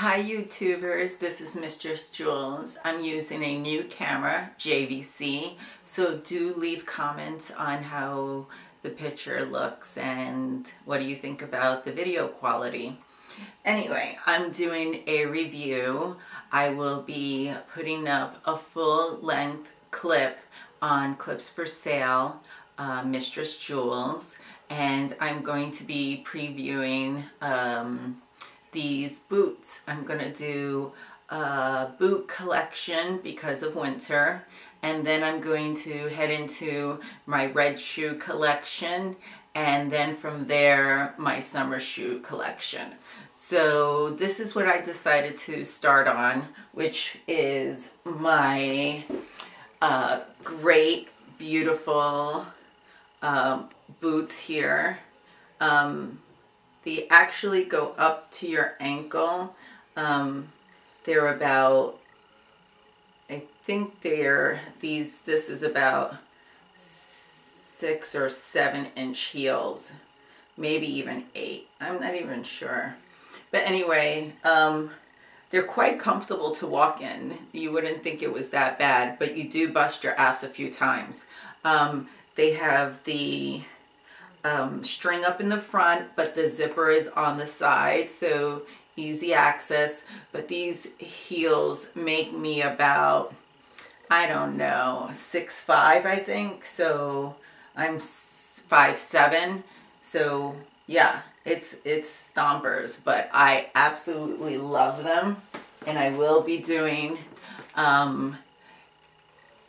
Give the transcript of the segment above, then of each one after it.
Hi YouTubers, this is Mistress Jewels. I'm using a new camera, JVC, so do leave comments on how the picture looks and what do you think about the video quality. Anyway, I'm doing a review. I will be putting up a full-length clip on Clips for Sale, uh, Mistress Jewels, and I'm going to be previewing um, these boots. I'm going to do a boot collection because of winter and then I'm going to head into my red shoe collection and then from there my summer shoe collection. So this is what I decided to start on which is my uh, great beautiful uh, boots here. Um, they actually go up to your ankle. Um, they're about, I think they're, these, this is about six or seven inch heels. Maybe even eight. I'm not even sure. But anyway, um, they're quite comfortable to walk in. You wouldn't think it was that bad, but you do bust your ass a few times. Um, they have the um, string up in the front, but the zipper is on the side, so easy access. But these heels make me about, I don't know, six five, I think. So I'm five seven. So yeah, it's it's stompers, but I absolutely love them, and I will be doing um,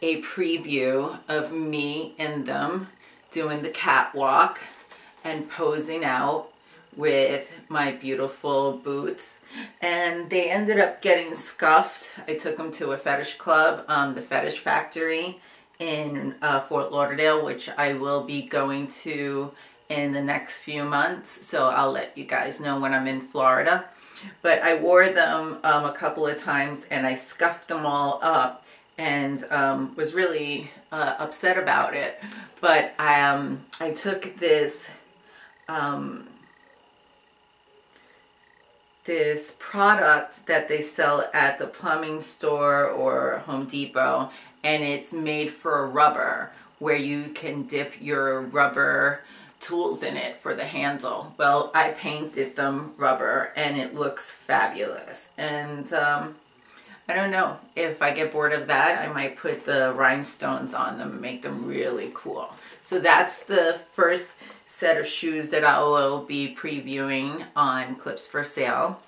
a preview of me in them doing the catwalk and posing out with my beautiful boots and they ended up getting scuffed. I took them to a fetish club, um, the Fetish Factory in uh, Fort Lauderdale, which I will be going to in the next few months. So I'll let you guys know when I'm in Florida. But I wore them um, a couple of times and I scuffed them all up and um, was really uh, upset about it. But I, um, I took this um, this product that they sell at the plumbing store or Home Depot and it's made for rubber where you can dip your rubber tools in it for the handle. Well, I painted them rubber and it looks fabulous. And um, I don't know. If I get bored of that, I might put the rhinestones on them and make them really cool. So that's the first set of shoes that I will be previewing on Clips for Sale.